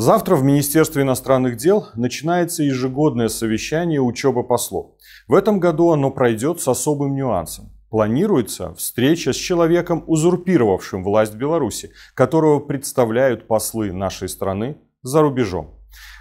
Завтра в Министерстве иностранных дел начинается ежегодное совещание учебы послов. В этом году оно пройдет с особым нюансом. Планируется встреча с человеком, узурпировавшим власть в Беларуси, которого представляют послы нашей страны за рубежом.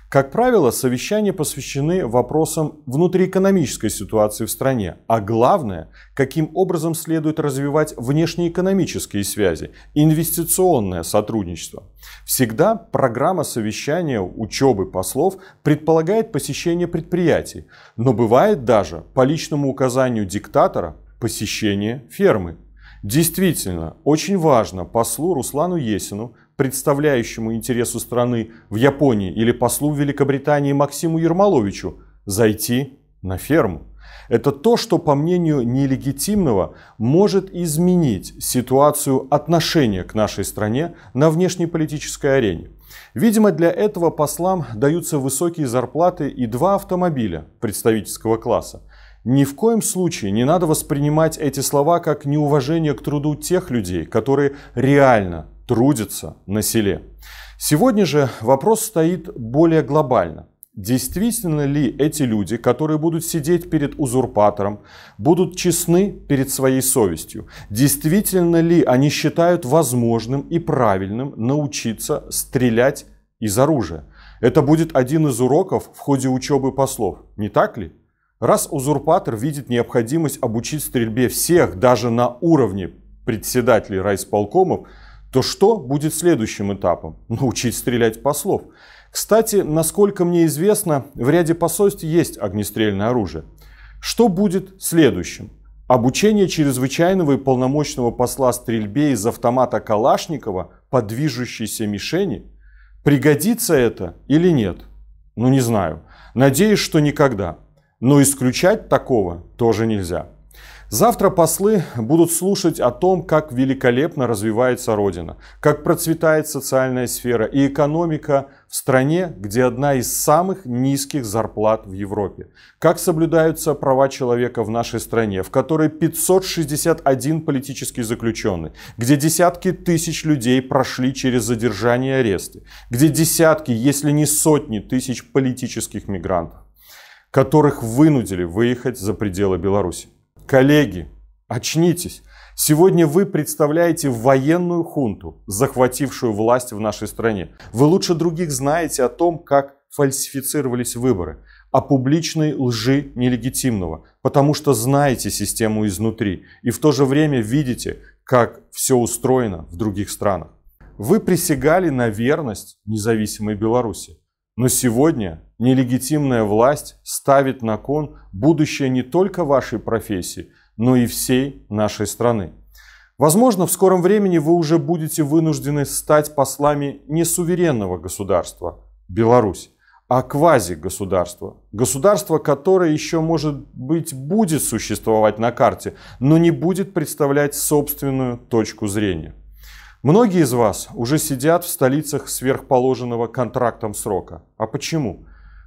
Как правило, совещания посвящены вопросам внутриэкономической ситуации в стране, а главное, каким образом следует развивать внешнеэкономические связи, инвестиционное сотрудничество. Всегда программа совещания учебы послов предполагает посещение предприятий, но бывает даже по личному указанию диктатора посещение фермы. Действительно, очень важно послу Руслану Есину, представляющему интересу страны в Японии, или послу Великобритании Максиму Ермоловичу, зайти на ферму. Это то, что, по мнению нелегитимного, может изменить ситуацию отношения к нашей стране на внешнеполитической арене. Видимо, для этого послам даются высокие зарплаты и два автомобиля представительского класса. Ни в коем случае не надо воспринимать эти слова как неуважение к труду тех людей, которые реально трудятся на селе. Сегодня же вопрос стоит более глобально. Действительно ли эти люди, которые будут сидеть перед узурпатором, будут честны перед своей совестью? Действительно ли они считают возможным и правильным научиться стрелять из оружия? Это будет один из уроков в ходе учебы послов, не так ли? Раз узурпатор видит необходимость обучить стрельбе всех, даже на уровне председателей райсполкомов, то что будет следующим этапом? Научить стрелять послов. Кстати, насколько мне известно, в ряде посольств есть огнестрельное оружие. Что будет следующим? Обучение чрезвычайного и полномочного посла стрельбе из автомата Калашникова по движущейся мишени? Пригодится это или нет? Ну не знаю. Надеюсь, что никогда. Но исключать такого тоже нельзя. Завтра послы будут слушать о том, как великолепно развивается Родина, как процветает социальная сфера и экономика в стране, где одна из самых низких зарплат в Европе, как соблюдаются права человека в нашей стране, в которой 561 политический заключенный, где десятки тысяч людей прошли через задержание и аресты, где десятки, если не сотни тысяч политических мигрантов которых вынудили выехать за пределы Беларуси. Коллеги, очнитесь. Сегодня вы представляете военную хунту, захватившую власть в нашей стране. Вы лучше других знаете о том, как фальсифицировались выборы, о публичной лжи нелегитимного, потому что знаете систему изнутри и в то же время видите, как все устроено в других странах. Вы присягали на верность независимой Беларуси. Но сегодня нелегитимная власть ставит на кон будущее не только вашей профессии, но и всей нашей страны. Возможно, в скором времени вы уже будете вынуждены стать послами не суверенного государства, Беларусь, а квази-государства. Государство, которое еще, может быть, будет существовать на карте, но не будет представлять собственную точку зрения. Многие из вас уже сидят в столицах сверхположенного контрактом срока. А почему?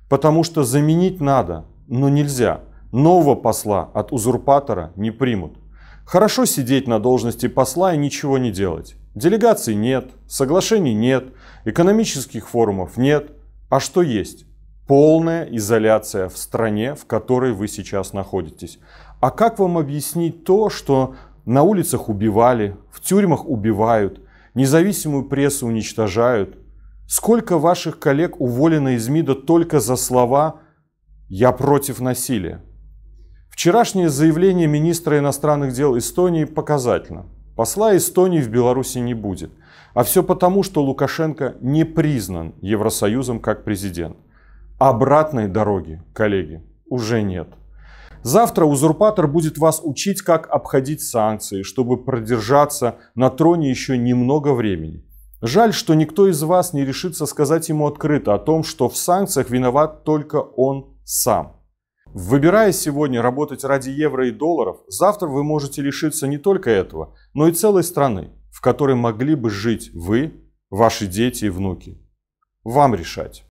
Потому что заменить надо, но нельзя. Нового посла от узурпатора не примут. Хорошо сидеть на должности посла и ничего не делать. Делегаций нет, соглашений нет, экономических форумов нет. А что есть? Полная изоляция в стране, в которой вы сейчас находитесь. А как вам объяснить то, что на улицах убивали, в тюрьмах убивают, независимую прессу уничтожают. Сколько ваших коллег уволено из МИДа только за слова «я против насилия». Вчерашнее заявление министра иностранных дел Эстонии показательно. Посла Эстонии в Беларуси не будет. А все потому, что Лукашенко не признан Евросоюзом как президент. Обратной дороги, коллеги, уже нет. Завтра узурпатор будет вас учить, как обходить санкции, чтобы продержаться на троне еще немного времени. Жаль, что никто из вас не решится сказать ему открыто о том, что в санкциях виноват только он сам. Выбирая сегодня работать ради евро и долларов, завтра вы можете лишиться не только этого, но и целой страны, в которой могли бы жить вы, ваши дети и внуки. Вам решать.